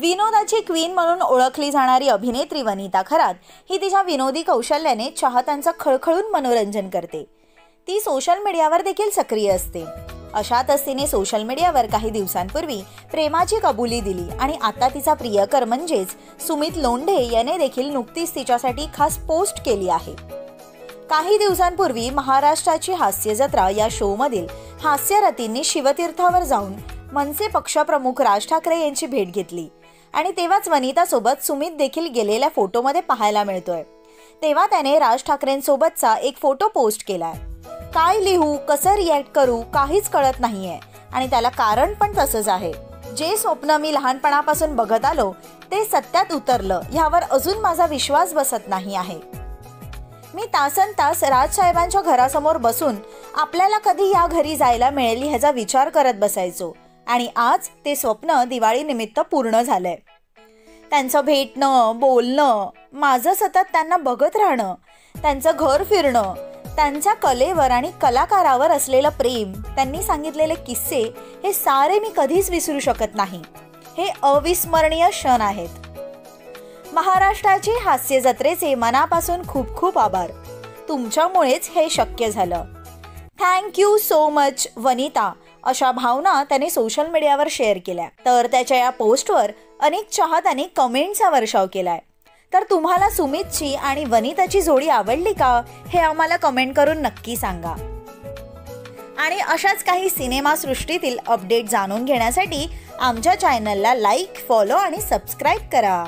विनोदाची queen म्हणून ओळखली जाणारी अभिनेत्री वनिता खरात ही तिच्या विनोदी कौशल्याने चाहत्यांचं खळखळून मनोरंजन करते. ती सोशल मीडियावर देखील सक्रिय असते. अशातच तिने सोशल मीडियावर काही दिवसांपूर्वी प्रेमाची कबुली दिली आणि आता तिचा प्रियकर म्हणजेच सुमित लोंढे याने देखील नुकतीच तिच्यासाठी खास पोस्ट केली आहे. काही दिवसांपूर्वी महाराष्ट्राची हास्य जत्रा या शोमधील हास्यरतींनी शिवतीर्थावर जाऊन मनसे पक्षप्रमुख राज ठाकरे यांची भेट घेतली. आणि तेव्हाच वनितासोबत सुमित देखील गेलेल्या फोटोमध्ये पाहायला मिळतोय. तेव्हा त्याने राज ठाकरेंसोबतचा एक फोटो पोस्ट केलाय. काय लिहू कसं रिॲक्ट करू काहीच कळत नाहीये. आणि त्याला कारण पण तसंच आहे. जे स्वप्न मी लहानपणापासून बघत आलो ते सत्यात उतरलं. ह्यावर अजून माझा विश्वास बसत नाही आहे. मी तासन तास राजसाहेबांच्या घरासमोर बसून आपल्याला कधी या घरी जायला मिळेल ह्याचा विचार करत बसायचो. आणि आज ते स्वप्न दिवाळीनिमित्त पूर्ण झालंय. त्यांचं भेटणं बोलणं माझं सतत त्यांना बघत राहणं त्यांचं घर फिरणं त्यांच्या कलेवर आणि कलाकारावर असलेलं प्रेम त्यांनी सांगितलेले किस्से हे सारे मी कधीच विसरू शकत नाही. हे अविस्मरणीय क्षण आहेत. महाराष्ट्राचे हास्य जत्रेचे मनापासून खूप खूप आभार. तुमच्यामुळेच हे शक्य झालं. Thank you so much Vanita. अशा भावना त्याने सोशल मीडियावर शेअर केल्या. तर त्याच्या या पोस्टवर अनेक चाहत्यांनी कमेंटचा वर्षाव केलाय. तर तुम्हाला सुमितची आणि वनिताची जोडी आवडली का? हे आम्हाला कमेंट करून नक्की सांगा. आणि अशाच काही सिनेमा सृष्टीतील अपडेट जाणून घेण्यासाठी आमच्या चॅनलला लाईक फॉलो आणि सबस्क्राईब करा.